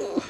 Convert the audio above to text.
Ugh.